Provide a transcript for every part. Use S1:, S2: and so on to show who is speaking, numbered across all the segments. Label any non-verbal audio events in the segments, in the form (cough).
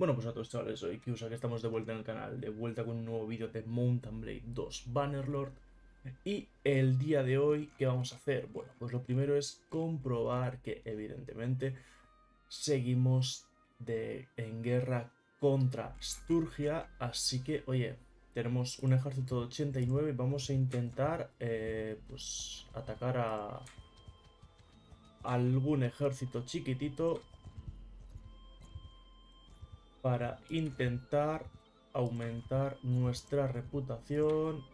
S1: Bueno, pues a todos chavales, soy Kyusa, que estamos de vuelta en el canal, de vuelta con un nuevo vídeo de Mountain Blade 2 Bannerlord. Y el día de hoy, ¿qué vamos a hacer? Bueno, pues lo primero es comprobar que evidentemente seguimos de, en guerra contra Sturgia, así que, oye, tenemos un ejército de 89 y vamos a intentar, eh, pues, atacar a algún ejército chiquitito para intentar aumentar nuestra reputación.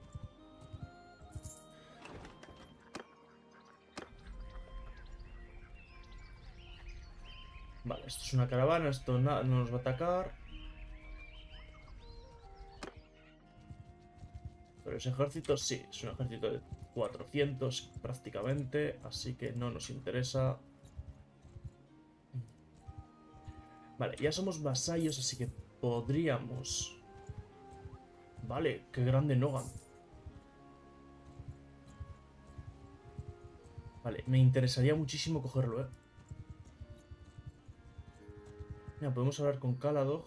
S1: Vale, esto es una caravana, esto no nos va a atacar. Pero ese ejército sí, es un ejército de 400 prácticamente, así que no nos interesa. Vale, ya somos vasallos, así que podríamos... Vale, qué grande Nogan. Vale, me interesaría muchísimo cogerlo, ¿eh? Mira, podemos hablar con Caladog.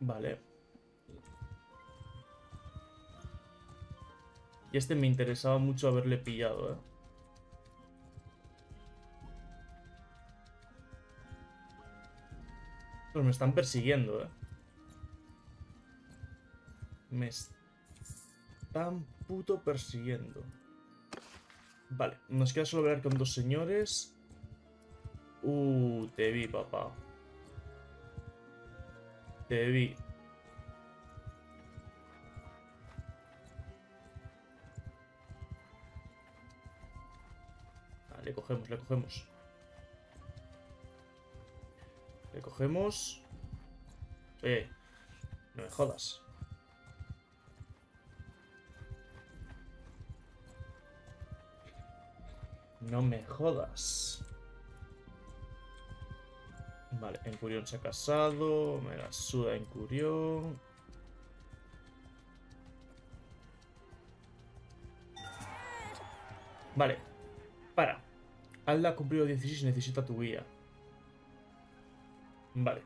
S1: Vale. Y este me interesaba mucho haberle pillado, ¿eh? Pues me están persiguiendo, ¿eh? Me están puto persiguiendo. Vale, nos queda solo hablar con dos señores. Uh, te vi, papá. Te vi. Vale, le cogemos, le cogemos. Le cogemos. Eh, no me jodas. No me jodas. Vale, Encurión se ha casado. Me la suda Encurión. Vale. Para. Alda ha cumplido 16 y necesita tu guía. Vale.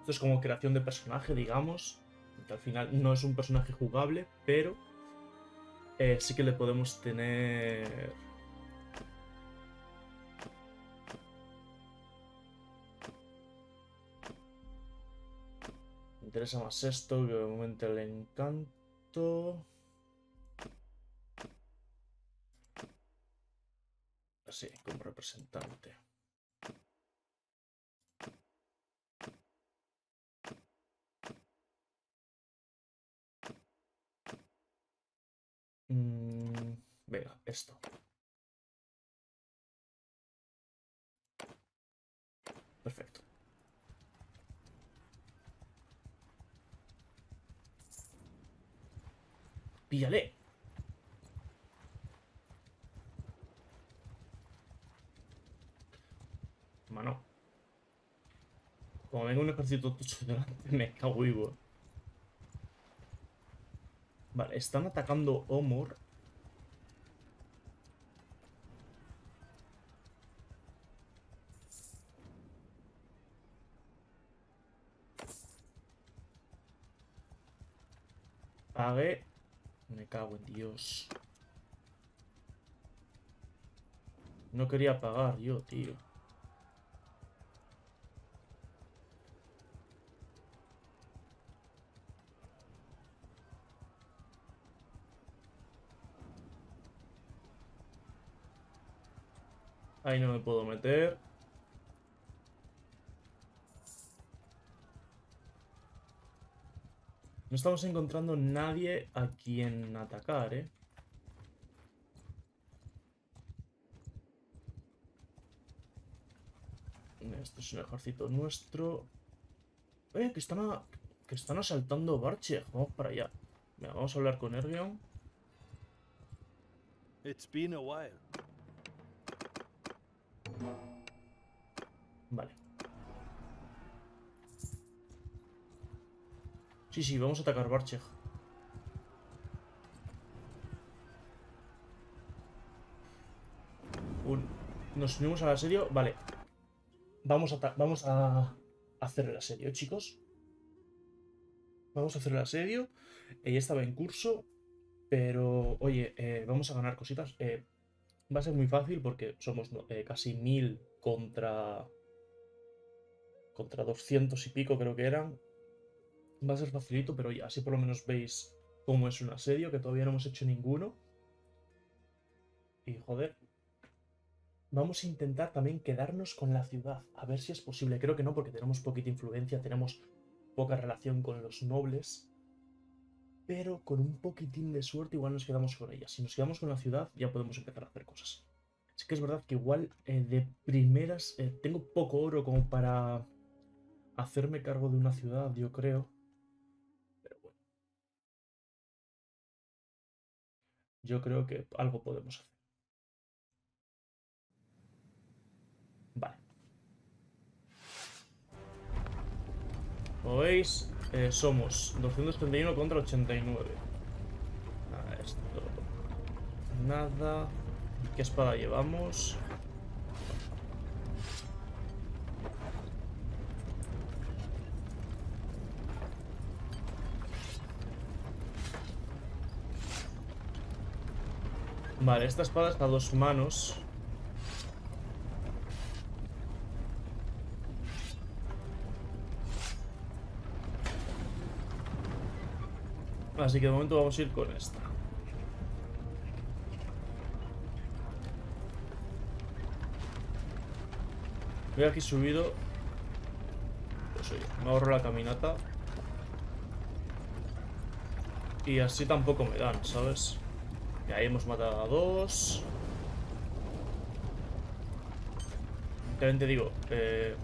S1: Esto es como creación de personaje, digamos. Al final no es un personaje jugable, pero eh, sí que le podemos tener... Me interesa más esto, que aumente el encanto. Así, como representante. Mm, venga, Perfecto. Píllale. Mano. Como venga un ejército (laughs) tucho delante, me cago vivo. Vale, están atacando Omor. Me cago en Dios. No quería pagar yo, tío. Ahí no me puedo meter. No estamos encontrando nadie a quien atacar, ¿eh? Este es un ejército nuestro. Eh, que están, que están asaltando Barche. Vamos para allá. vamos a hablar con Ergion.
S2: It's been a while.
S1: Vale. Sí, sí, vamos a atacar Barcheg. Nos unimos al asedio. Vale. Vamos a, vamos a hacer el asedio, chicos. Vamos a hacer el asedio. Ella estaba en curso. Pero, oye, eh, vamos a ganar cositas. Eh, va a ser muy fácil porque somos eh, casi mil contra... Contra 200 y pico creo que eran. Va a ser facilito, pero ya, así por lo menos veis cómo es un asedio, que todavía no hemos hecho ninguno. Y joder, vamos a intentar también quedarnos con la ciudad, a ver si es posible. Creo que no, porque tenemos poquita influencia, tenemos poca relación con los nobles. Pero con un poquitín de suerte igual nos quedamos con ella. Si nos quedamos con la ciudad ya podemos empezar a hacer cosas. Sí que es verdad que igual eh, de primeras eh, tengo poco oro como para hacerme cargo de una ciudad, yo creo. Yo creo que algo podemos hacer. Vale. Como veis, eh, somos 231 contra 89. Nada, esto. Nada. ¿Qué espada llevamos? Vale, esta espada está a dos manos. Así que de momento vamos a ir con esta. Voy aquí subido. Pues oye, me ahorro la caminata. Y así tampoco me dan, ¿sabes? Y ahí hemos matado a dos. También te digo, eh,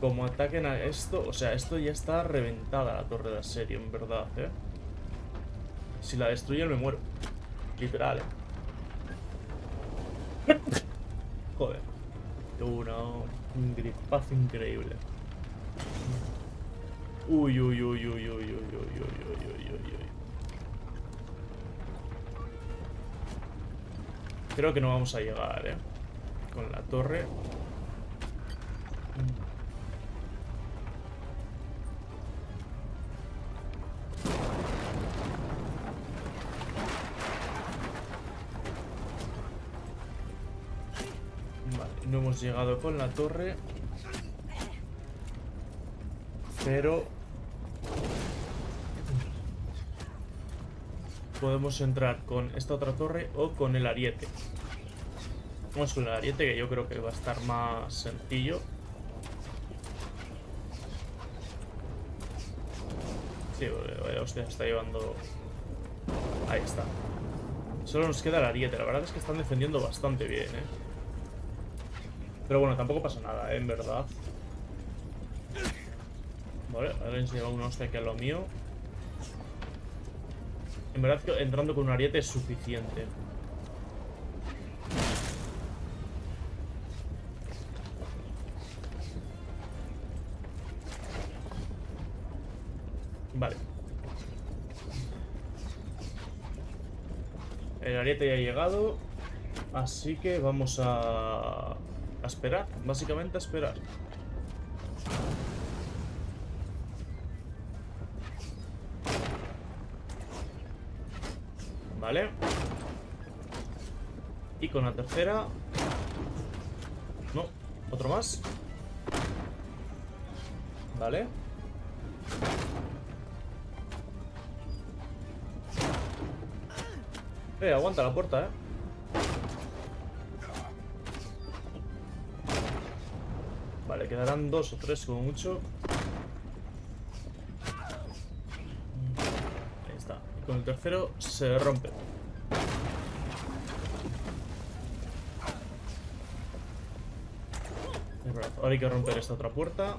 S1: como ataquen a esto, o sea, esto ya está reventada la torre de asedio, en verdad, ¿eh? Si la destruyen me muero. Literal, ¿eh? Joder. Una, un gripazo increíble. Uy, uy, uy, uy, uy, uy, uy, uy, uy, uy, uy. Creo que no vamos a llegar, ¿eh? Con la torre. Vale, no hemos llegado con la torre. Pero... Podemos entrar con esta otra torre o con el ariete. Vamos con el ariete, que yo creo que va a estar más sencillo. Sí, vaya hostia, está llevando... Ahí está. Solo nos queda el ariete. La verdad es que están defendiendo bastante bien, ¿eh? Pero bueno, tampoco pasa nada, ¿eh? En verdad. Vale, ahora se lleva una hostia que es lo mío. En verdad entrando con un ariete es suficiente. Vale. El ariete ya ha llegado. Así que vamos a... Esperar, básicamente a esperar. Vale. Y con la tercera... No, otro más. Vale. Eh, aguanta la puerta, eh. Vale, quedarán dos o tres como mucho. Ahí está. Y con el tercero se rompe. Ahora hay que romper esta otra puerta.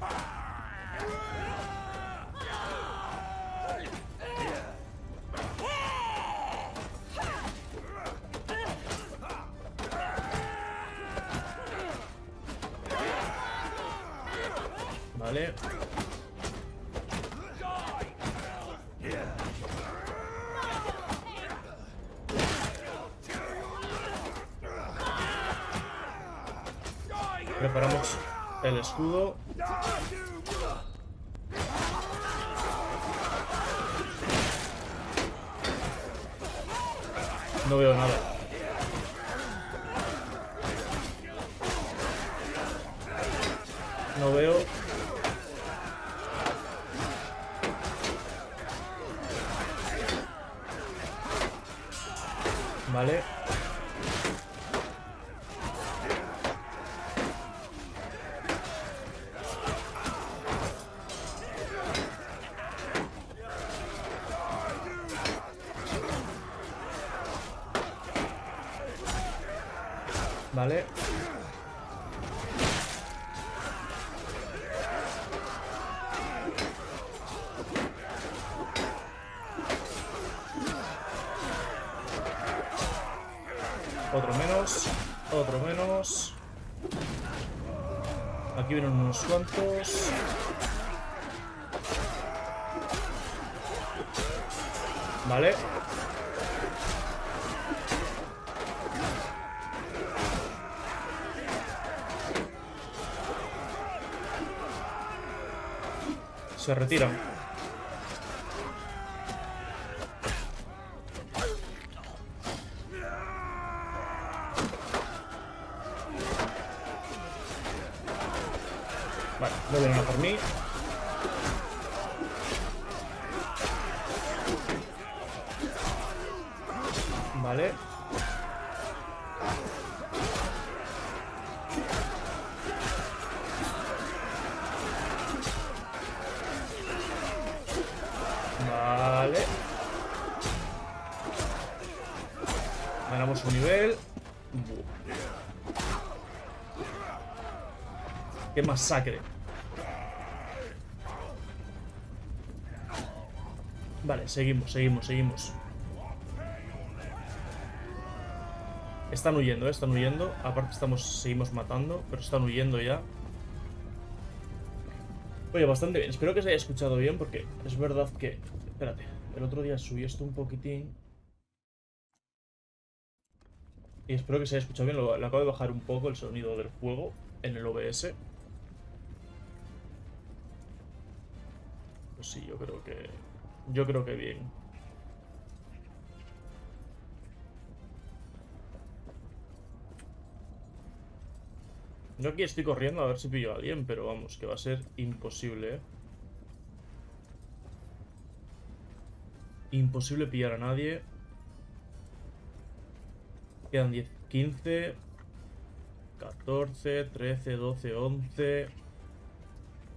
S1: Vale. Otro menos. Otro menos. Aquí vienen unos cuantos. Vale. Se retiran. Masacre! Vale, seguimos, seguimos, seguimos. Están huyendo, ¿eh? están huyendo. Aparte estamos, seguimos matando, pero están huyendo ya. Oye, bastante bien. Espero que se haya escuchado bien porque es verdad que... Espérate, el otro día subí esto un poquitín. Y espero que se haya escuchado bien. Lo, lo acabo de bajar un poco el sonido del juego en el OBS. Yo creo que bien. Yo aquí estoy corriendo a ver si pillo a alguien, pero vamos, que va a ser imposible, ¿eh? Imposible pillar a nadie. Quedan 10, 15, 14, 13, 12, 11,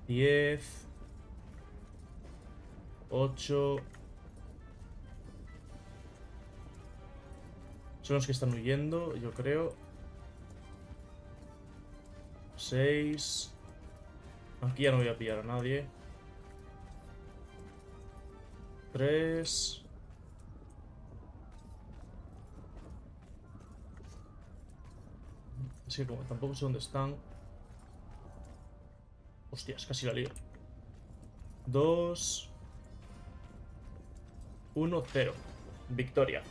S1: 10, 8. Son los que están huyendo, yo creo. 6. Aquí ya no voy a pillar a nadie. 3. Es que como tampoco sé dónde están. Hostias, casi la lío. 2. 1, 0. Victoria.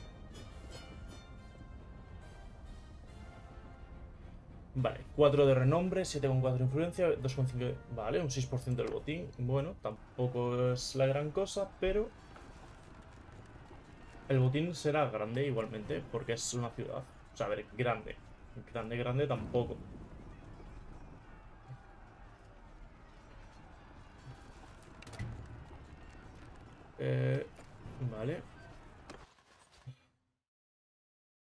S1: Vale, 4 de renombre, 7,4 de influencia, 2,5... Vale, un 6% del botín. Bueno, tampoco es la gran cosa, pero... El botín será grande igualmente, porque es una ciudad. O sea, a ver, grande. Grande, grande tampoco. Eh, vale.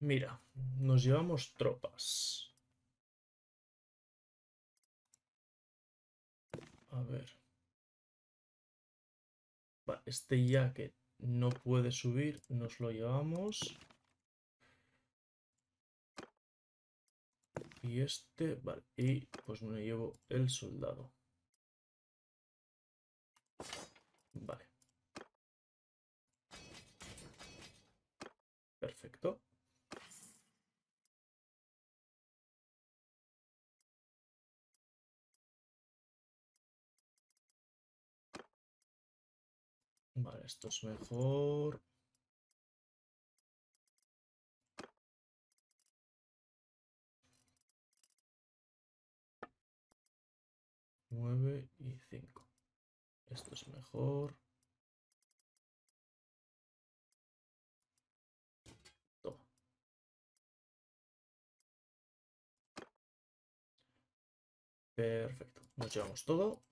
S1: Mira, nos llevamos tropas. A ver. Este ya que no puede subir, nos lo llevamos. Y este, vale, y pues me llevo el soldado. Vale. Vale, esto es mejor. 9 y 5. Esto es mejor. Toma. Perfecto. Nos llevamos todo.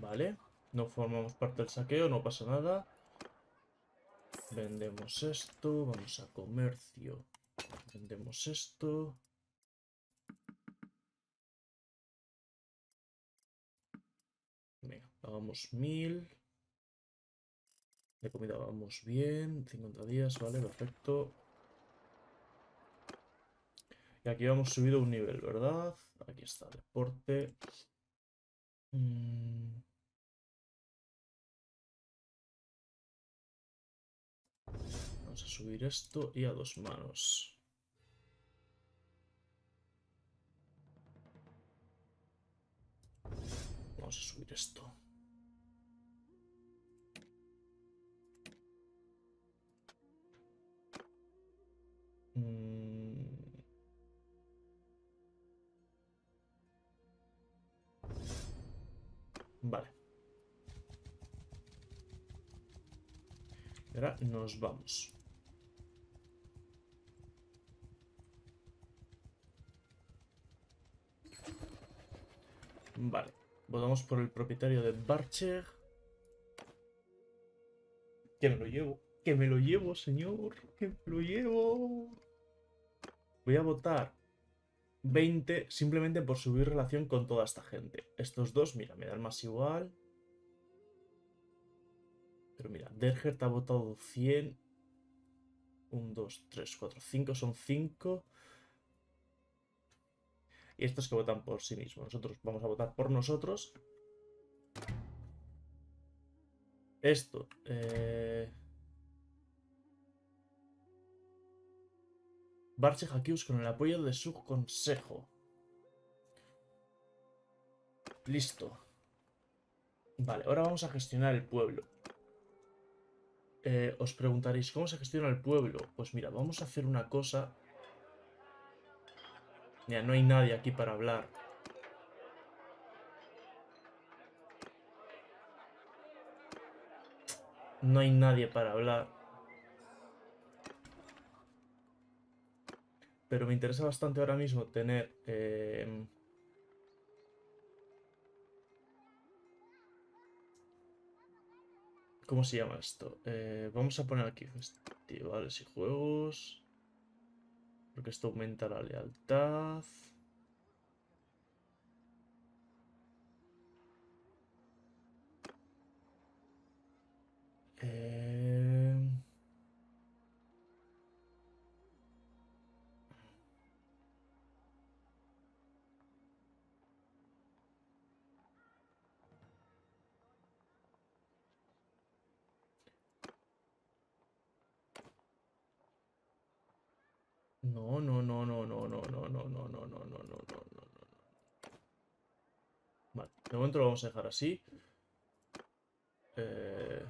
S1: Vale. No formamos parte del saqueo, no pasa nada. Vendemos esto, vamos a comercio. Vendemos esto. Venga, pagamos mil. De comida vamos bien. 50 días, vale, perfecto. Y aquí hemos subido un nivel, ¿verdad? Aquí está, deporte. Mm. Vamos a subir esto y a dos manos. Vamos a subir esto. Mm. Vale. Ahora nos vamos. Vale. Votamos por el propietario de Barcher. Que me lo llevo. Que me lo llevo, señor. Que me lo llevo. Voy a votar 20 simplemente por subir relación con toda esta gente. Estos dos, mira, me dan más igual. Pero mira, Dergert ha votado 100. 1, 2, 3, 4, 5. Son 5. Y estos que votan por sí mismos. Nosotros vamos a votar por nosotros. Esto. Eh... Barche con el apoyo de su consejo. Listo. Vale, ahora vamos a gestionar el pueblo. Eh, os preguntaréis, ¿cómo se gestiona el pueblo? Pues mira, vamos a hacer una cosa. Mira, no hay nadie aquí para hablar. No hay nadie para hablar. Pero me interesa bastante ahora mismo tener... Eh, ¿Cómo se llama esto? Eh, vamos a poner aquí festivales y juegos. Porque esto aumenta la lealtad. Eh... momento lo vamos a dejar así. Eh...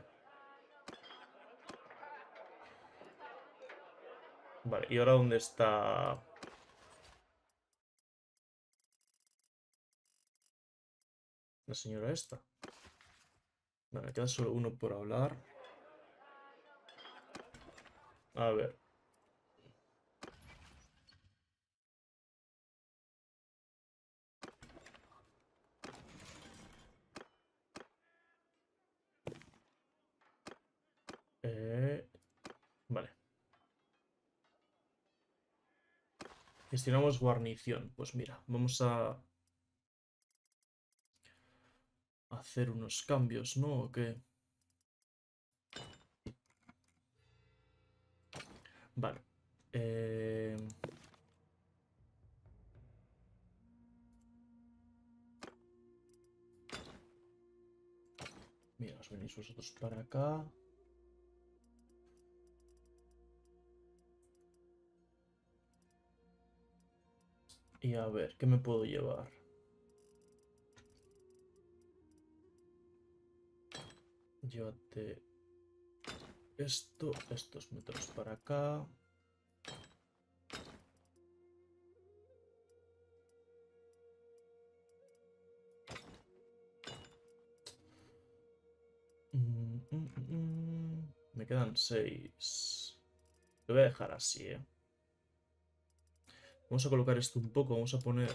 S1: Vale, ¿y ahora dónde está...? La señora esta. Vale, queda solo uno por hablar. A ver. Eh, vale. Gestionamos guarnición. Pues mira, vamos a hacer unos cambios, ¿no? ¿O qué? Vale. Eh... Mira, os venís vosotros para acá. Y a ver, ¿qué me puedo llevar? Llévate esto, estos metros para acá. Mm, mm, mm, Me quedan seis. Lo voy a dejar así, ¿eh? Vamos a colocar esto un poco. Vamos a poner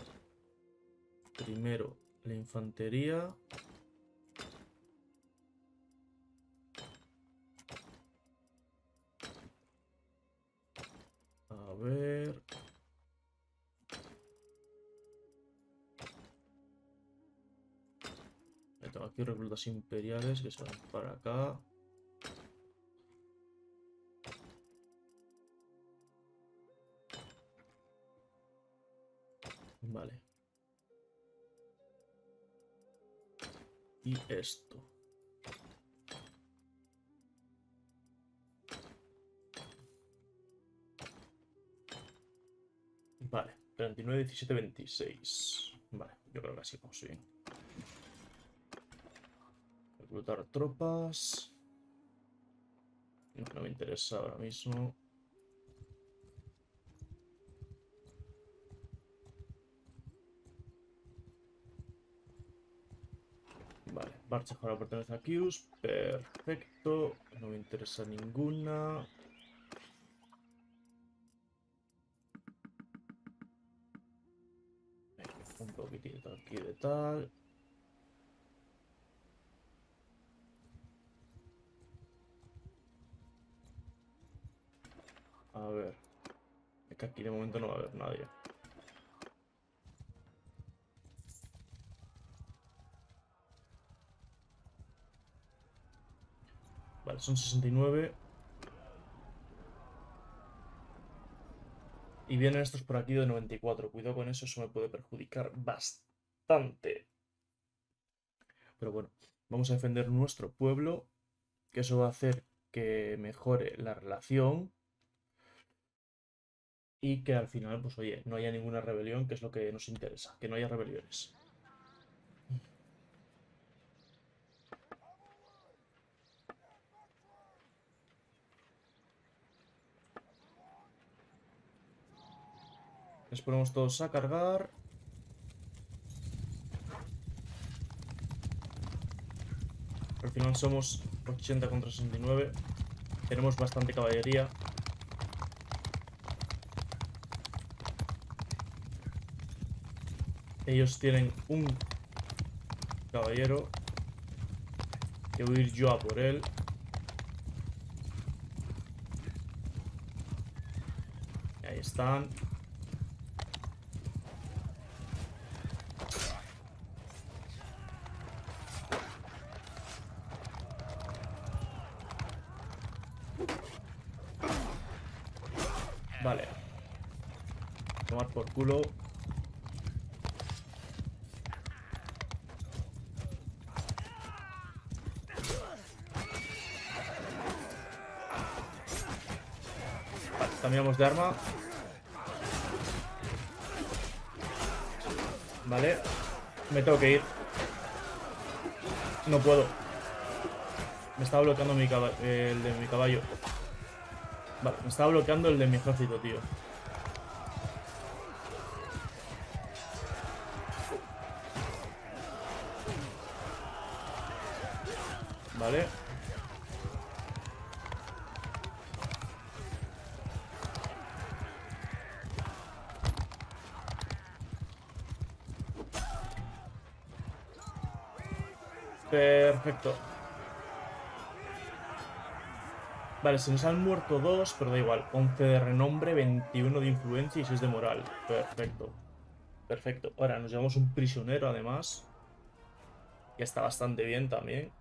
S1: primero la infantería. A ver... Tengo aquí reclutas imperiales que se van para acá. Vale. Y esto. Vale, 39, 17, 26. Vale, yo creo que así vamos bien. Reclutar tropas. No, no me interesa ahora mismo. Vale, Barcha ahora pertenece a Kius. Perfecto. No me interesa ninguna. Un poquitito aquí de tal. A ver. Es que aquí de momento no va a haber nadie. Son 69. Y vienen estos por aquí de 94. Cuidado con eso, eso me puede perjudicar bastante. Pero bueno, vamos a defender nuestro pueblo. Que eso va a hacer que mejore la relación. Y que al final, pues oye, no haya ninguna rebelión, que es lo que nos interesa. Que no haya rebeliones. Les ponemos todos a cargar. Al final somos 80 contra 69. Tenemos bastante caballería. Ellos tienen un caballero. Que voy a ir yo a por él. Ahí están. Vale. Tomar por culo. Vale, cambiamos de arma. Vale. Me tengo que ir. No puedo. Me estaba bloqueando el de mi caballo. Vale, me estaba bloqueando el de mi ejército, tío. Vale. Perfecto. Se nos han muerto dos, pero da igual. 11 de renombre, 21 de influencia y 6 de moral. Perfecto. Perfecto. Ahora nos llevamos un prisionero, además. Que está bastante bien también.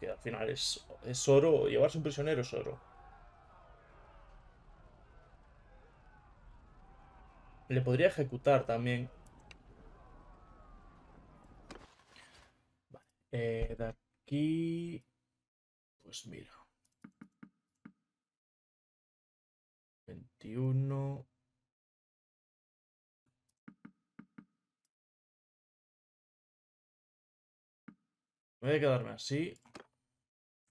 S1: Que al final es, es oro. Llevarse un prisionero es oro. Le podría ejecutar también. Vale. eh, de aquí... Pues mira. 21. Voy a quedarme así.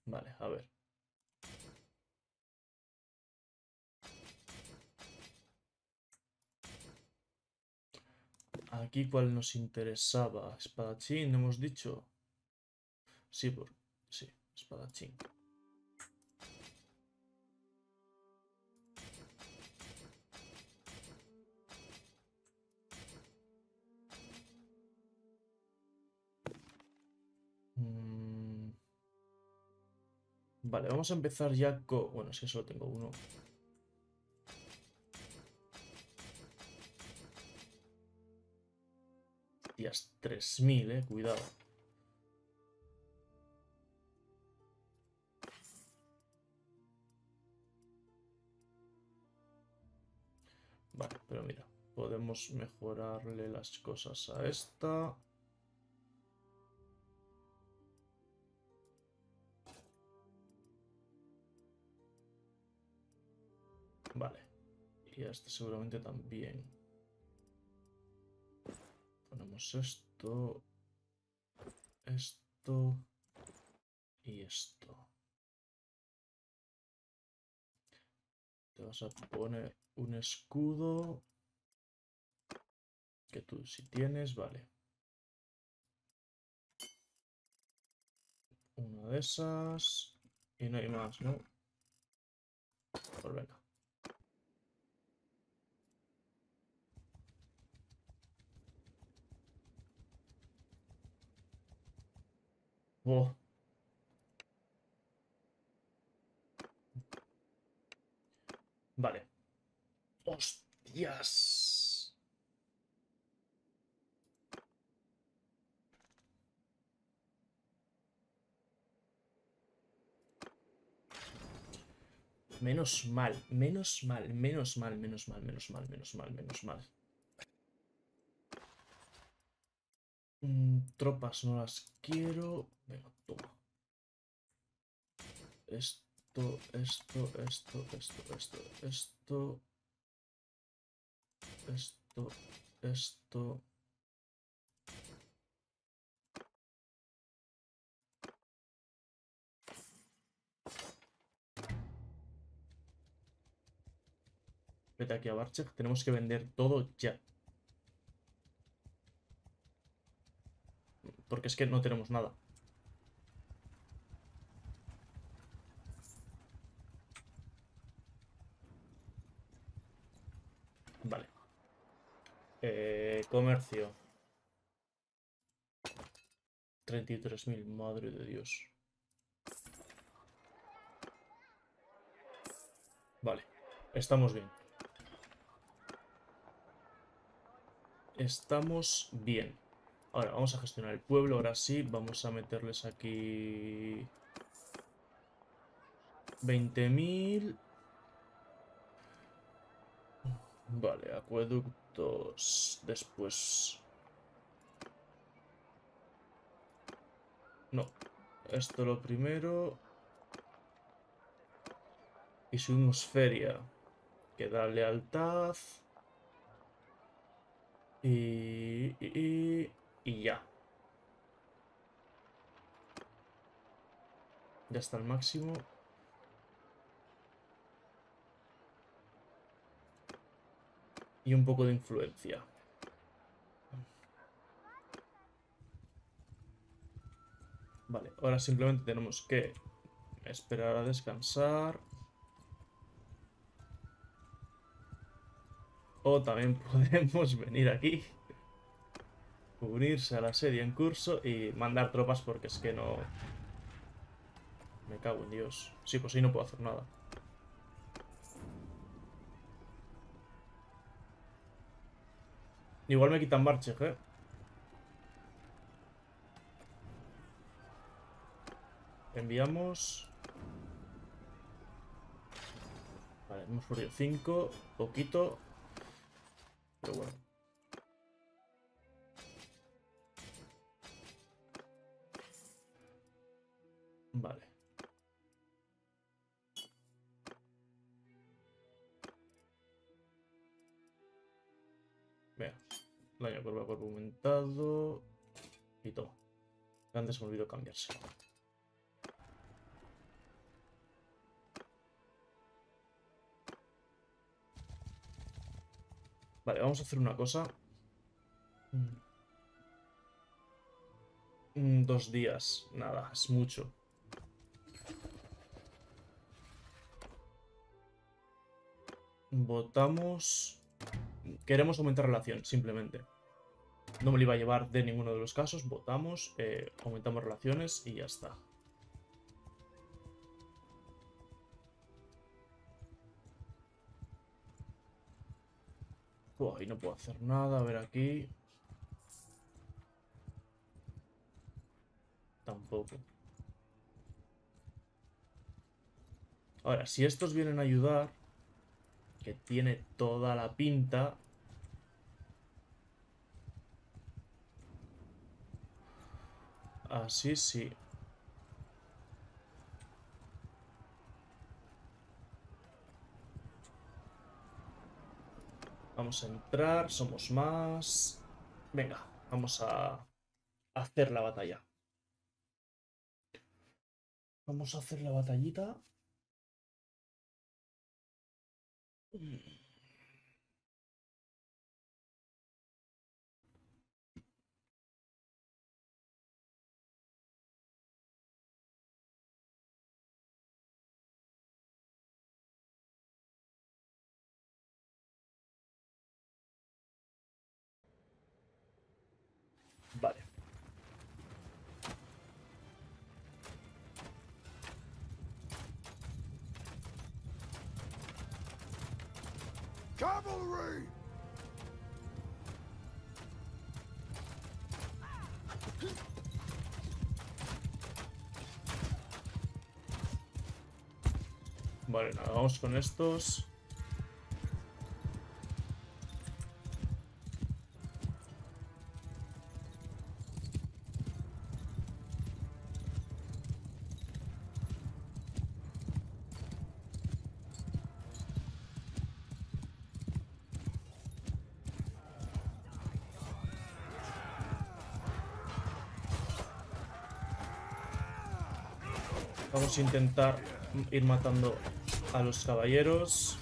S1: Vale, a ver. Aquí cuál nos interesaba. Espadachín, hemos dicho. Sí, por... sí, espadachín. Mm. Vale, vamos a empezar ya con... Bueno, si solo tengo uno. Días 3000, eh, cuidado. Vale, pero mira, podemos mejorarle las cosas a esta. Vale. Y este seguramente también. Ponemos esto, esto y esto. Te vas a poner un escudo que tú si tienes, vale. Una de esas y no hay más, ¿no? Pues venga. Vale. ¡Hostias! Menos mal, menos mal, menos mal, menos mal, menos mal, menos mal, menos mal. Mm, tropas no las quiero. Toma. Esto, esto, esto, esto, esto, esto. Esto, esto. Vete aquí a Barchek, tenemos que vender todo ya. Porque es que no tenemos nada. Vale. Eh, comercio. 33.000, madre de Dios. Vale, estamos bien. Estamos bien. Ahora, vamos a gestionar el pueblo. Ahora sí, vamos a meterles aquí... 20.000... Vale, acueductos. Después... No. Esto lo primero. Y subimos feria. Que da lealtad. y, y ya. Ya está el máximo. Y un poco de influencia. Vale, ahora simplemente tenemos que esperar a descansar. O también (laughs) podemos venir aquí unirse a la serie en curso y mandar tropas porque es que no... Me cago en Dios. Sí, pues ahí no puedo hacer nada. Igual me quitan Barcheg, ¿eh? Enviamos... Vale, hemos perdido 5, poquito. Pero bueno. Vale. Vea. Daño cuerpo a cuerpo aumentado. Y todo. Antes me olvidó cambiarse. Vale, vamos a hacer una cosa. Mm, dos días. Nada, es mucho. Votamos... Queremos aumentar relación, simplemente. No me lo iba a llevar de ninguno de los casos. Votamos, eh, aumentamos relaciones y ya está. ahí no puedo hacer nada. A ver aquí. Tampoco. Ahora, si estos vienen a ayudar, que tiene toda la pinta... Así sí. Vamos a entrar, somos más... Venga, vamos a hacer la batalla. Vamos a hacer la batallita. Vale. Vale, nada, vamos con estos. Vamos a intentar ir matando a los caballeros.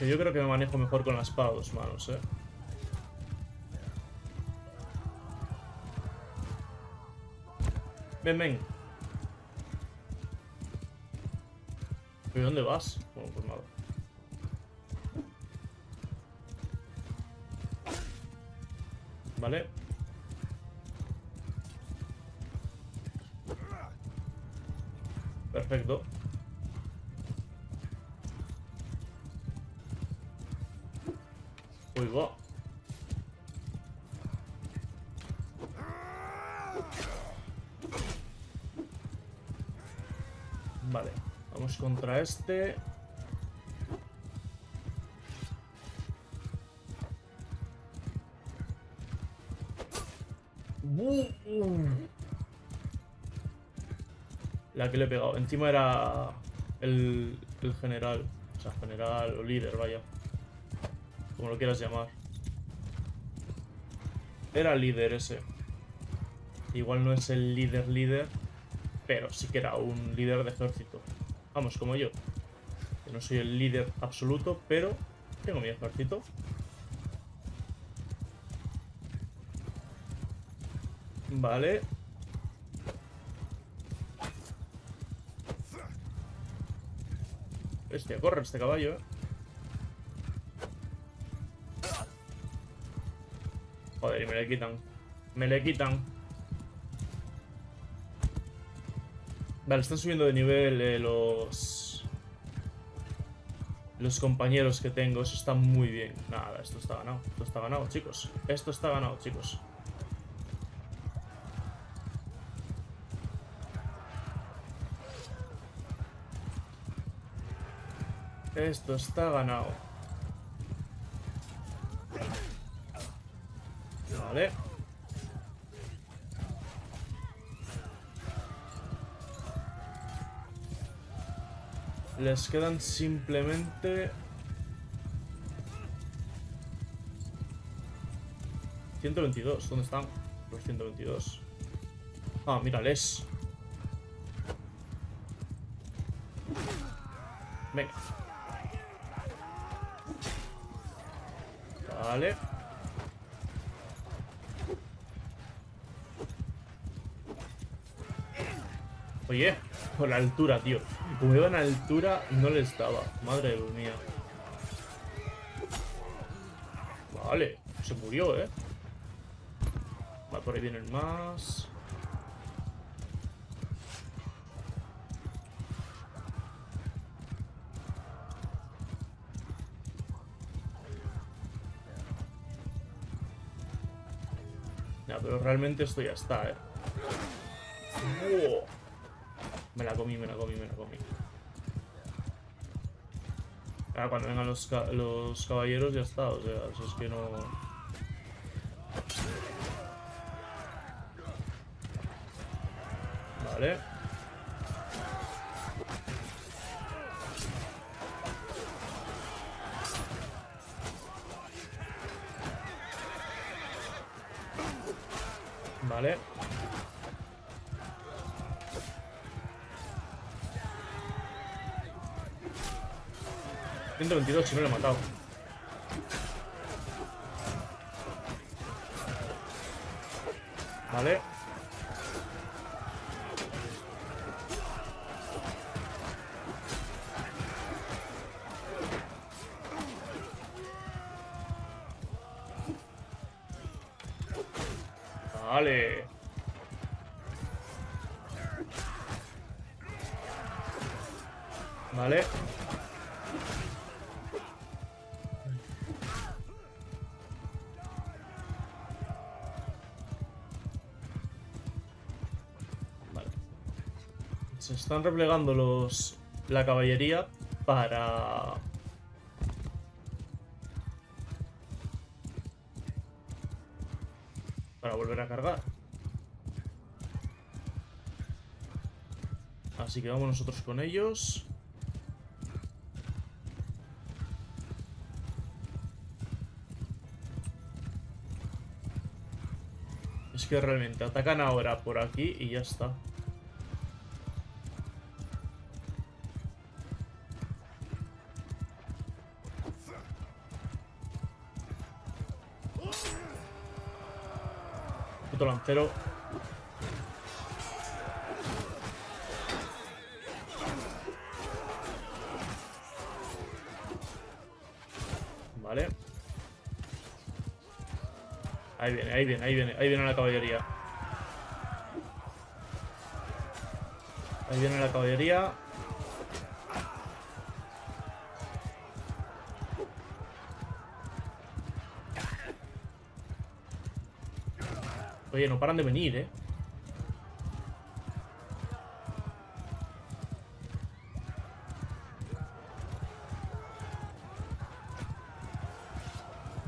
S1: Yo creo que me manejo mejor con la espada dos manos, eh. Ven, ven. ¿Y dónde vas? Bueno, pues nada. Vale. Perfecto. Uy, va. Vale, vamos contra este. La que le he pegado. Encima era el, el general. O sea, general o líder, vaya. Como lo quieras llamar. Era líder ese. Igual no es el líder líder, pero sí que era un líder de ejército. Vamos, como yo. Que no soy el líder absoluto, pero tengo mi ejército. Vale. Hostia, corre este caballo, eh. Joder, y me le quitan. Me le quitan. Vale, están subiendo de nivel eh, los... Los compañeros que tengo. Eso está muy bien. Nada, esto está ganado. Esto está ganado, chicos. Esto está ganado, chicos. Esto está ganado. Vale. Les quedan simplemente... 122, ¿dónde están? Los 122. Ah, mírales. Venga. Oye, por la altura, tío. Como iban a altura, no le estaba. Madre mía. Vale, se murió, ¿eh? Vale, por ahí vienen más. Realmente esto ya está, ¿eh? Me la comí, me la comí, me la comí. Ahora cuando vengan los, los caballeros ya está, o sea, eso es que no... Vale. Vale. 122 si no lo he matado. Vale. Están replegando los la caballería para... Para volver a cargar. Así que vamos nosotros con ellos. Es que realmente atacan ahora por aquí y ya está. Lancero. Vale. Ahí viene, ahí viene, ahí viene, ahí viene la caballería. Ahí viene la caballería. No paran de venir, ¿eh?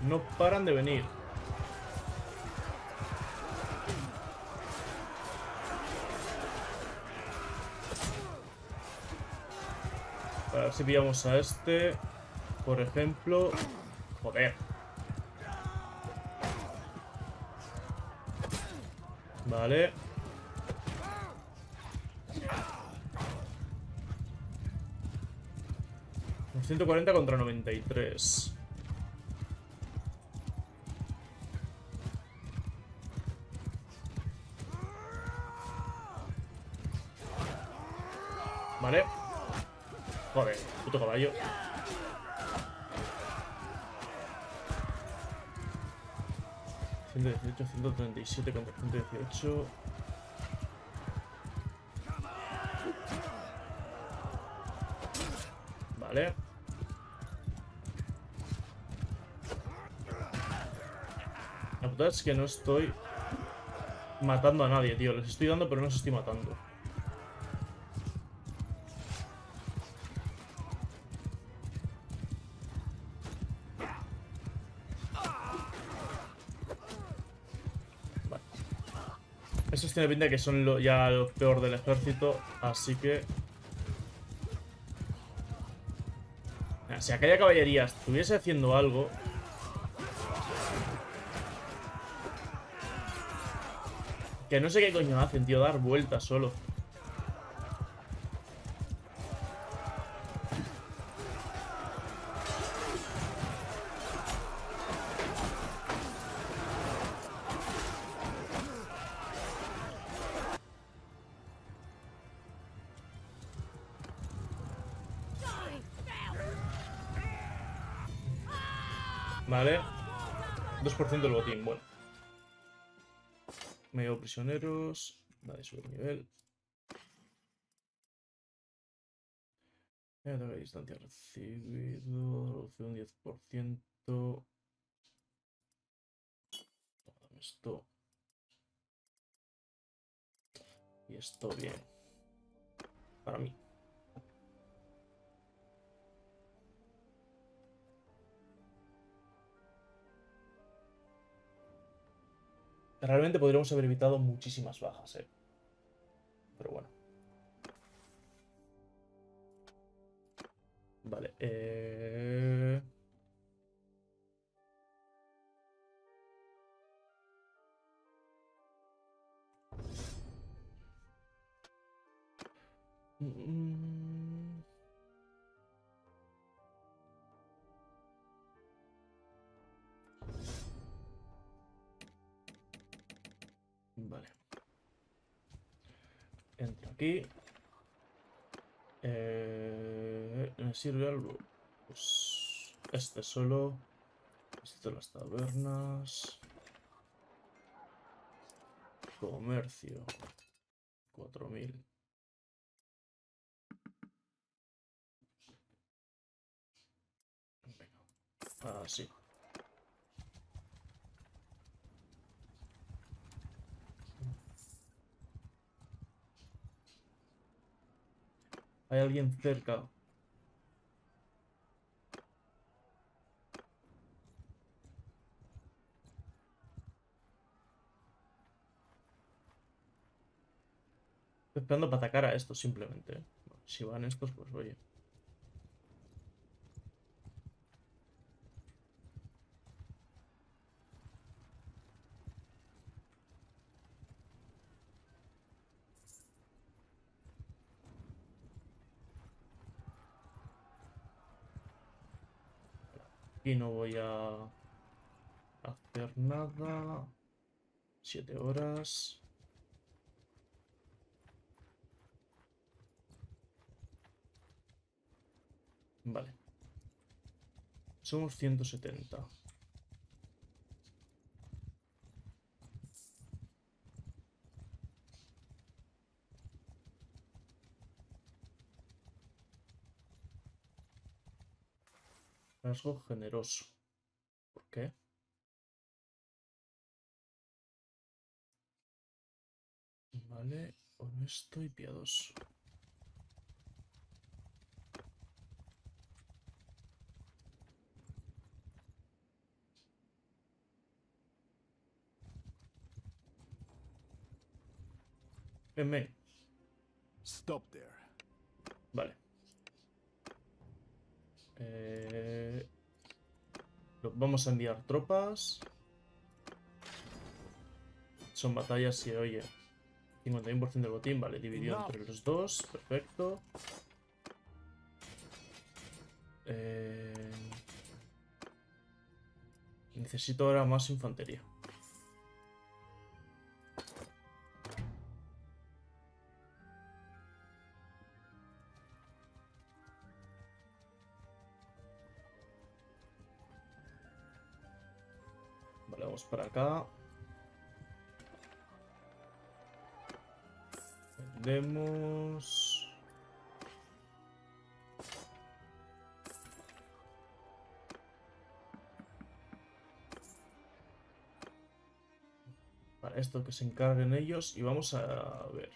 S1: No paran de venir. A ver si pillamos a este. Por ejemplo. Joder. Vale. Los 140 contra 93. Vale. Joder, puto caballo. 118, 137 contra 118. Vale. La putada es que no estoy matando a nadie, tío. Les estoy dando, pero no los estoy matando. Pinta que son ya los peor del ejército, así que... Si aquella caballería estuviese haciendo algo... Que no sé qué coño hacen, tío, dar vueltas solo. Prisioneros. Vale, subir nivel. Ataque a distancia recibido. Reducción 10%. Dame esto. Y esto bien. Para mí. Realmente podríamos haber evitado muchísimas bajas, eh. Pero bueno. Vale. Eh... Mm. Aquí. Eh, ¿Me sirve algo? Pues este solo. Necesito las tabernas. Comercio. 4000. Venga. Así. Hay alguien cerca. Estoy esperando para atacar a estos simplemente. Si van estos, pues oye. Y no voy a hacer nada. Siete horas. Vale. Somos 170. Rasgo generoso. ¿Por qué? Vale, honesto y piadoso. Ven.
S2: Stop there.
S1: Vale. Eh, Vamos a enviar tropas. Son batallas y, oye, 51% del botín, vale, dividido
S2: No.
S1: entre los dos, perfecto. Eh, Necesito ahora más infantería. Para acá. Vendemos. Para esto que se encarguen ellos y vamos a ver.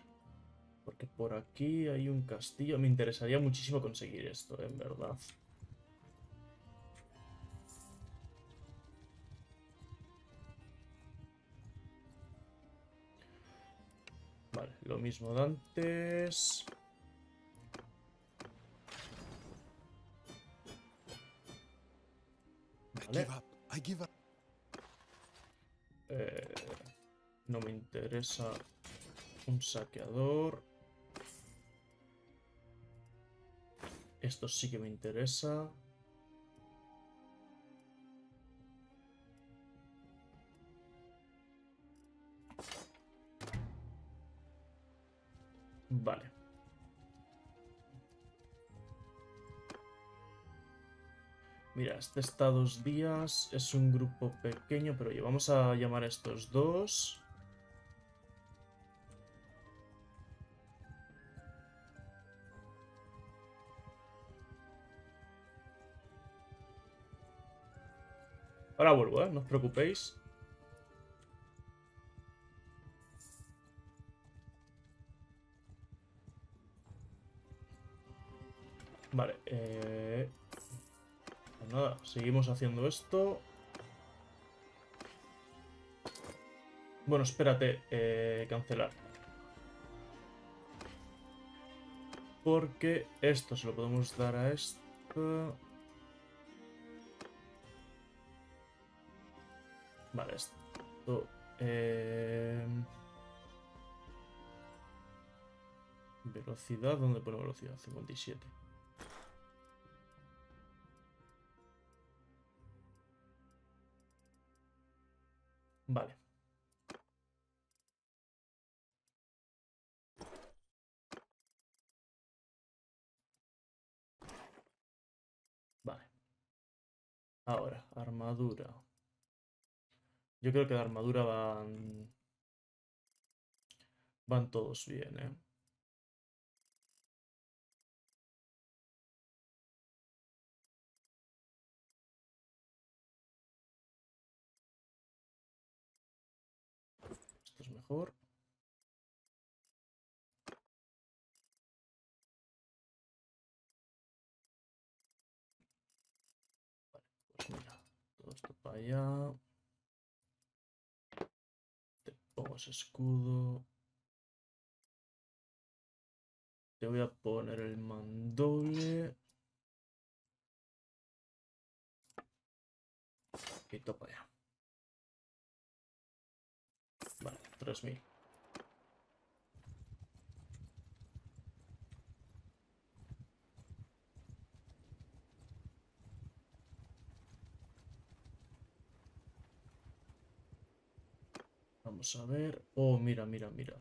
S1: Porque por aquí hay un castillo. Me interesaría muchísimo conseguir esto, en verdad. Lo mismo de antes. Vale. Eh, no me interesa un saqueador. Esto sí que me interesa. Vale. Mira, este está dos días. Es un grupo pequeño, pero oye, vamos a llamar a estos dos. Ahora vuelvo, ¿eh? No os preocupéis. Vale, eh... Pues nada, seguimos haciendo esto. Bueno, espérate, eh, cancelar. Porque esto se lo podemos dar a esto. Vale, esto... Eh... Velocidad, ¿dónde pone velocidad? 57. Vale. Vale. Ahora, armadura. Yo creo que de armadura van... Van todos bien, ¿eh? Mejor. Vale, pues mira, todo esto para allá. Te pongo ese escudo. Te voy a poner el mandoble. Y topa allá. 3000. Vamos a ver. Oh, mira, mira, mira.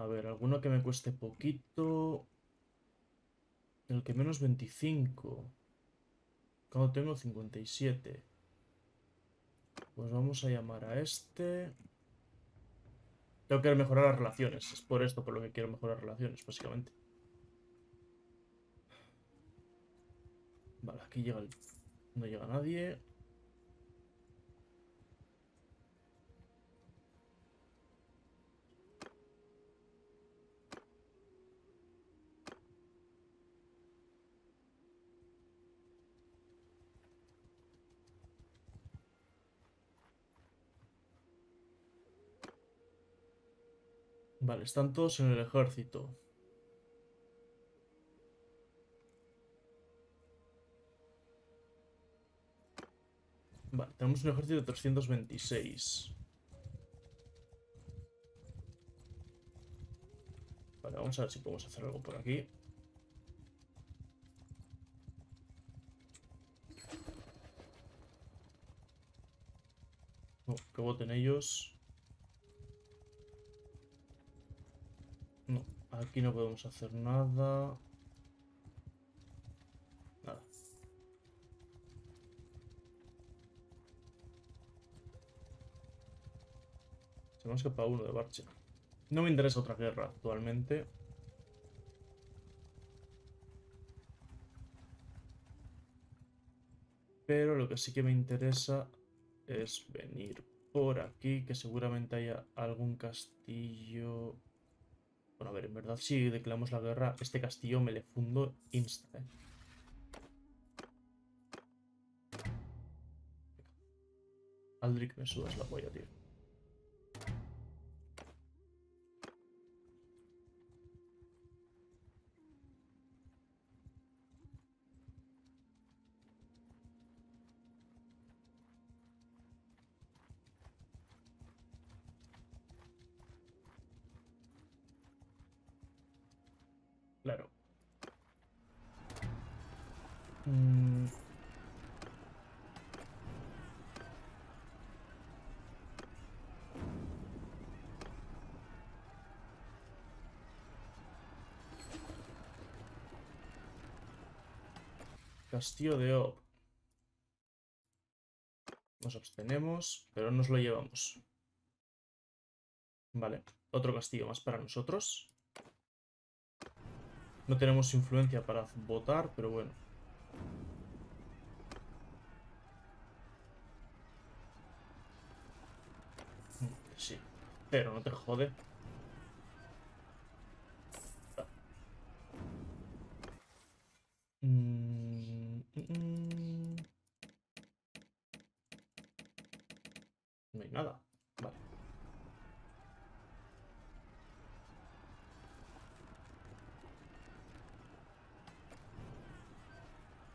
S1: A ver, alguno que me cueste poquito. El que menos 25. Cuando tengo 57. Pues vamos a llamar a este. Tengo que mejorar las relaciones. Es por esto por lo que quiero mejorar relaciones, básicamente. Vale, aquí llega el... No llega nadie. Vale, están todos en el ejército. Vale, tenemos un ejército de 326. Vale, vamos a ver si podemos hacer algo por aquí. No, que voten ellos. No, aquí no podemos hacer nada. Nada. Se me ha escapado uno de Barche. No me interesa otra guerra actualmente. Pero lo que sí que me interesa es venir por aquí, que seguramente haya algún castillo... Bueno, a ver, en verdad si declaramos la guerra, este castillo me le fundo insta. me sudas la polla, tío. Castillo de Ob. Nos abstenemos, pero nos lo llevamos. Vale, otro castillo más para nosotros. No tenemos influencia para votar, pero bueno. Sí, pero no te jode. No hay nada. Vale.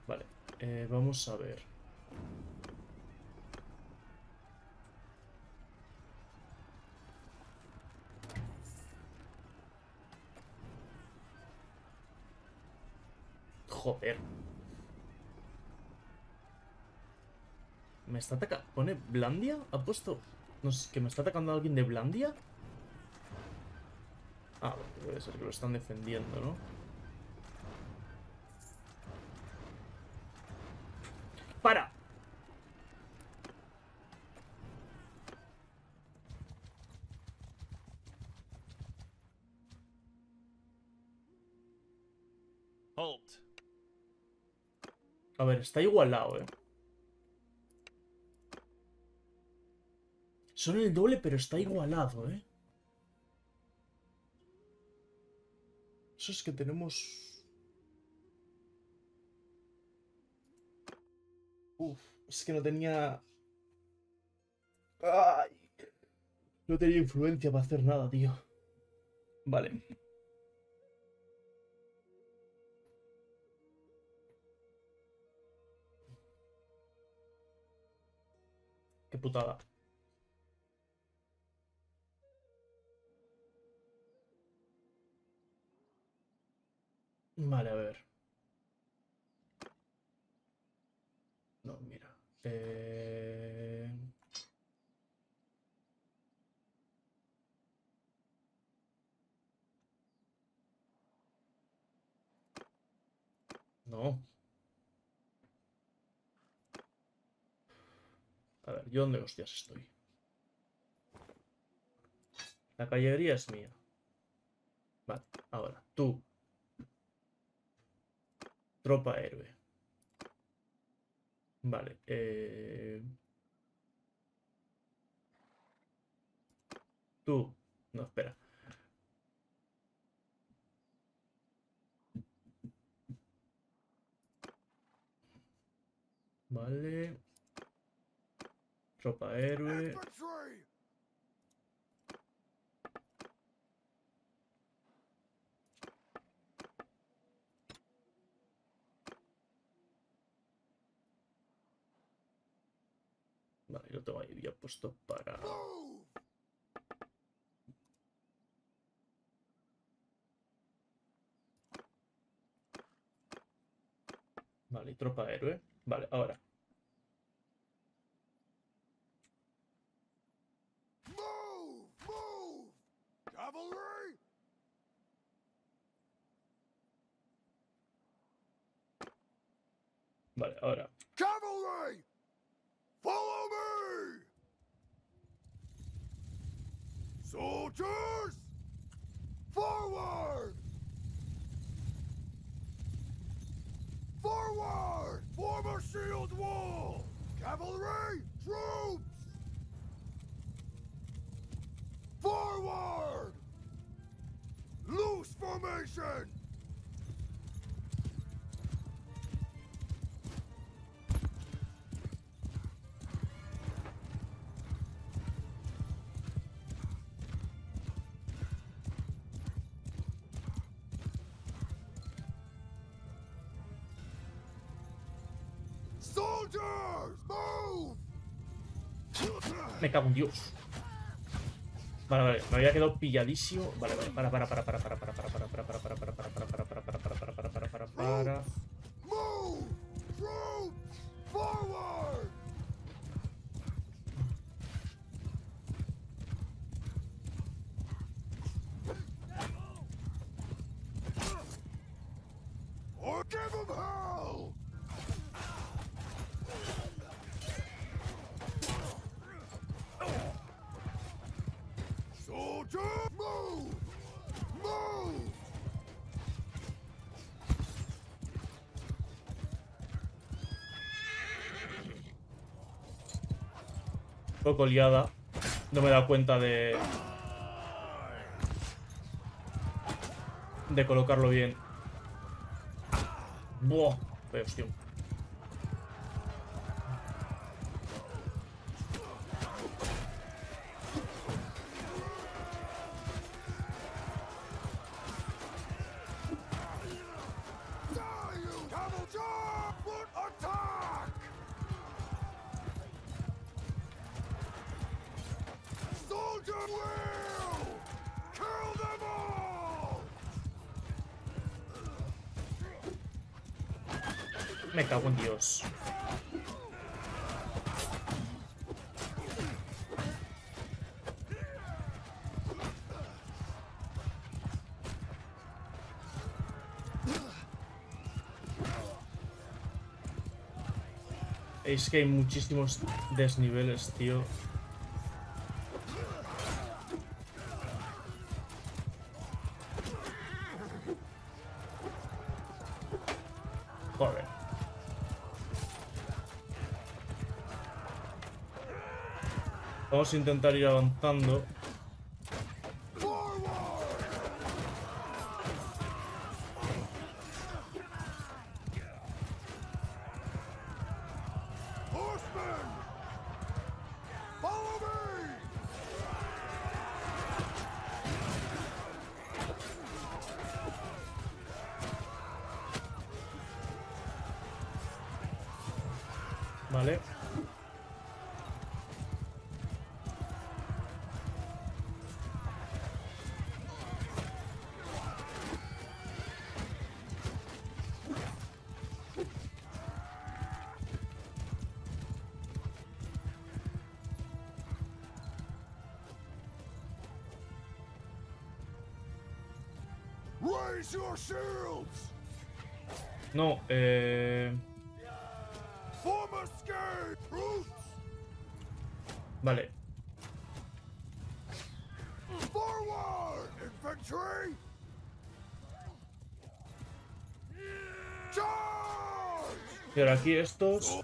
S1: Vale. eh, vamos a ver. Joder. ¿Me está atacando? ¿Pone Blandia? ¿Ha puesto? No sé, ¿que me está atacando alguien de Blandia? Ah, bueno, puede ser que lo están defendiendo, ¿no? ¡Para! A ver, está igualado, ¿eh? Son el doble, pero está igualado, ¿eh? Eso es que tenemos... Uf, es que no tenía... ¡Ay! No tenía influencia para hacer nada, tío. Vale. Qué putada. Vale, a ver. No, mira. Eh... No. A ver, ¿yo dónde hostias estoy? La caballería es mía. Vale, ahora, tú. Tropa héroe. Vale, eh... Tú. No, espera. Vale. Tropa héroe. esto para... Vale, tropa héroe. Vale, ahora. Cago en Dios. Vale, vale, me había quedado pilladísimo. Vale, vale, para, para, para, para, para, para, para,
S2: Move! Move!
S1: Poco liada. No me he dado cuenta de... De colocarlo bien. Buah, hostia, Es que hay muchísimos desniveles, tío. Vamos a intentar ir avanzando. No, eh... Vale. Y ahora aquí estos...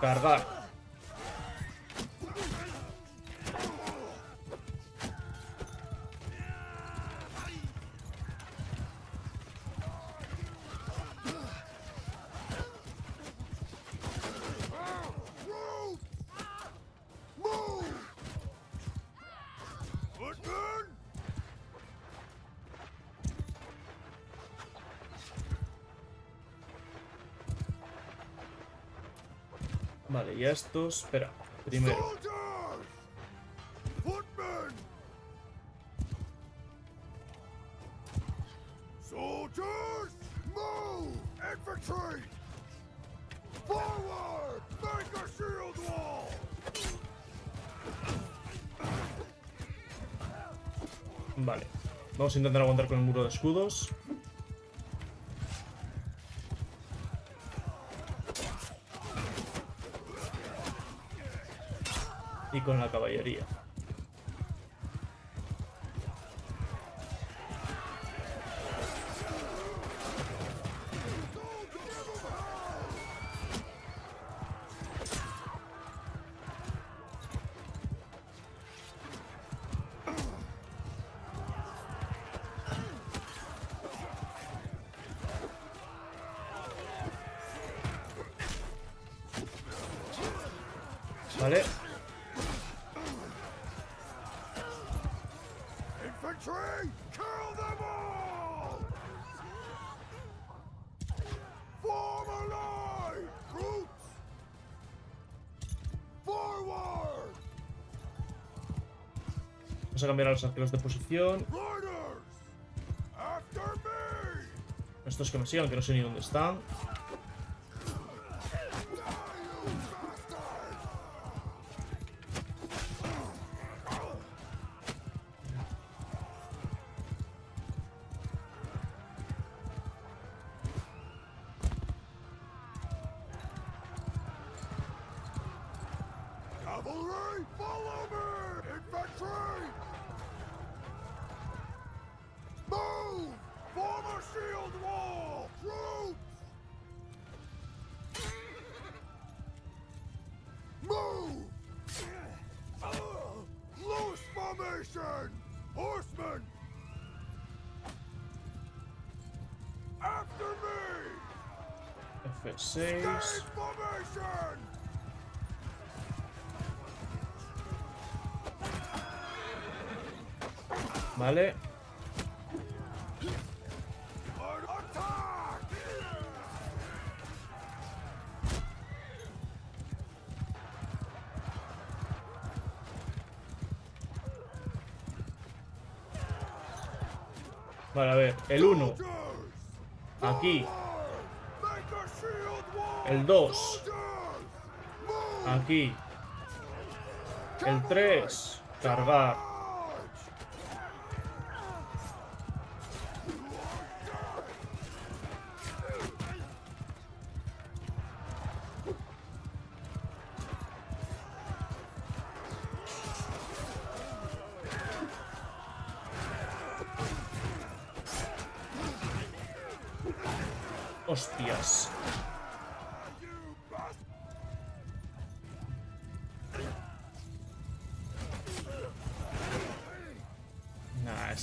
S1: Cargar. Estos... Espera. Primero.
S2: Soldiers! Move! Infantry! Forward! Make a shield wall!
S1: Vale. Vamos a intentar aguantar con el muro de escudos. Con la caballería.
S2: Infantry! Kill them all! Form a line! Troops! Forward!
S1: Vamos a cambiar a los arqueros de posición. Estos que me sigan, que no sé ni dónde están. F6.
S2: Stand formation!
S1: Vale. Vale, a ver. El 1.
S2: Soldiers!
S1: Aquí. El 2.
S2: Soldiers! Move!
S1: Aquí. El 3. Cargar.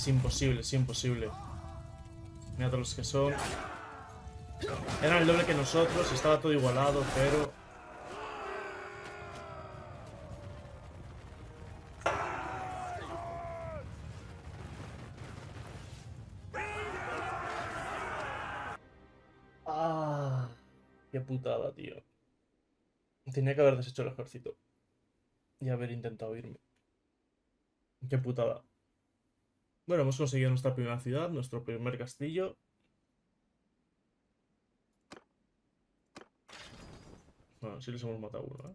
S1: Es imposible, es imposible. Mira todos los que son. Eran el doble que nosotros, estaba todo igualado, pero... Ah, qué putada, tío. Tenía que haber deshecho el ejército. Y haber intentado irme. Qué putada. Bueno, hemos conseguido nuestra primera ciudad, nuestro primer castillo. Bueno, sí les hemos matado uno, ¿eh?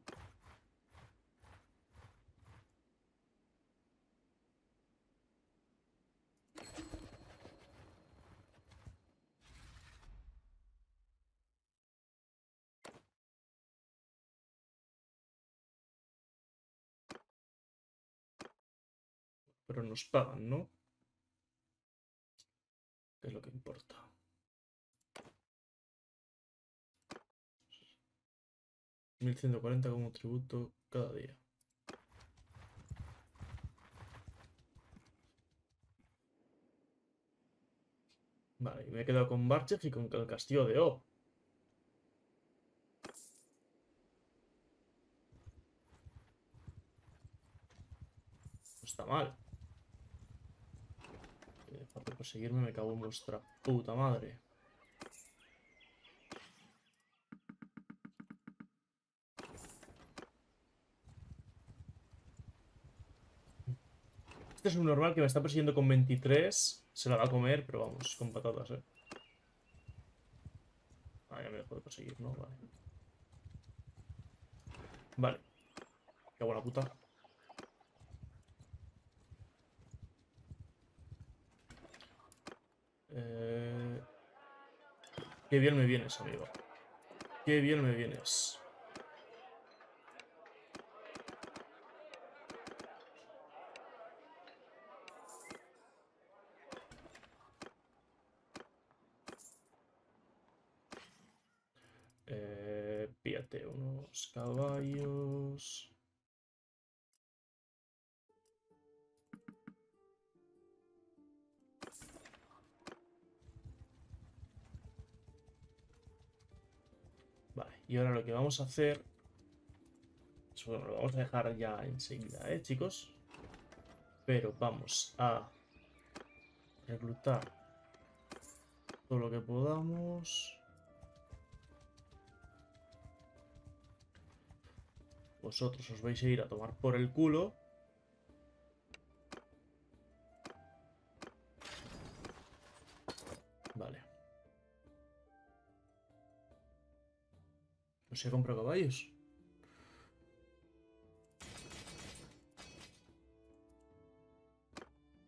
S1: Pero nos pagan, ¿no? ¿Qué es lo que importa? $1140 como tributo cada día. Vale, y me he quedado con Barchek y con el castillo de O. Está mal. De perseguirme me cago en vuestra puta madre. Este es un normal que me está persiguiendo con 23. Se la va a comer, pero vamos, con patatas, eh. Ah, ya me dejó de perseguir, ¿no? Vale. Vale. Qué buena puta. Qué bien me vienes, amigo. Qué bien me vienes. Eh, píllate unos caballos. Y ahora lo que vamos a hacer... Bueno, lo vamos a dejar ya enseguida, ¿eh, chicos? Pero vamos a reclutar todo lo que podamos. Vosotros os vais a ir a tomar por el culo. No sé, compro caballos.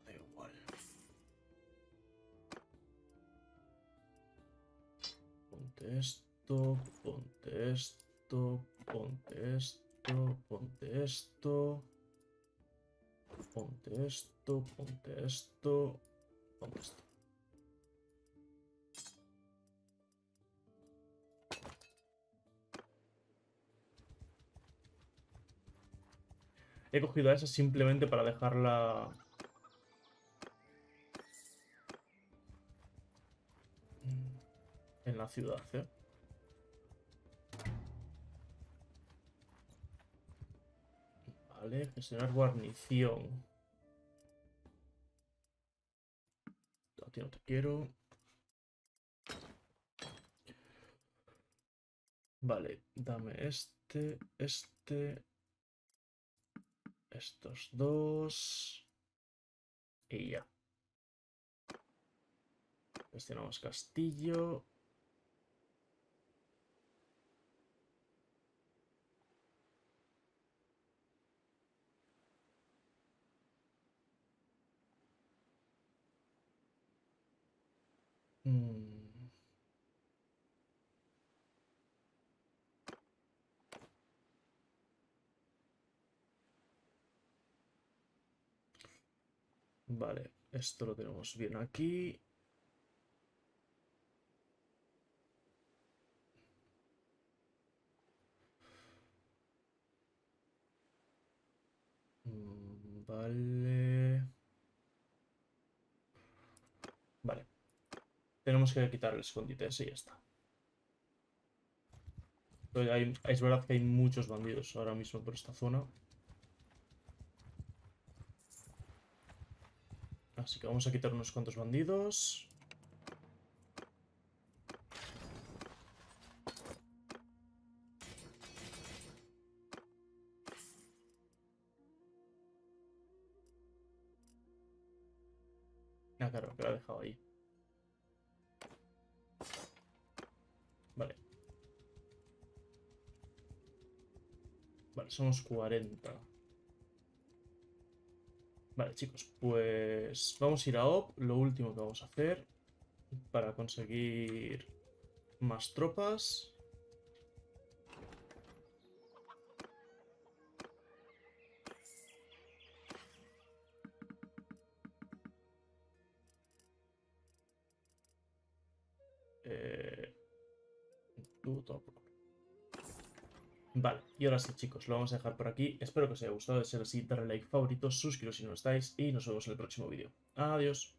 S1: Da igual. Ponte esto, ponte esto, ponte esto, ponte esto. Ponte esto, ponte esto, ponte esto. He cogido esa simplemente para dejarla... En la ciudad, ¿eh? Vale, gestionar guarnición. A ti no te quiero. Vale, dame este, este, estos dos y ya. Gestionamos castillo. Mm. Vale, esto lo tenemos bien aquí. Mm, Vale. Vale. Tenemos que quitar el escondite ese y ya está. Es verdad que hay muchos bandidos ahora mismo por esta zona. Así que vamos a quitar unos cuantos bandidos. Ah, claro, que lo he dejado ahí. Vale. Vale, somos 40. Vale, chicos, pues vamos a ir a OP. Lo último que vamos a hacer para conseguir más tropas. Vale, y ahora sí, chicos, lo vamos a dejar por aquí. Espero que os haya gustado. De ser así, darle like favorito, suscribiros si no estáis y nos vemos en el próximo vídeo. Adiós.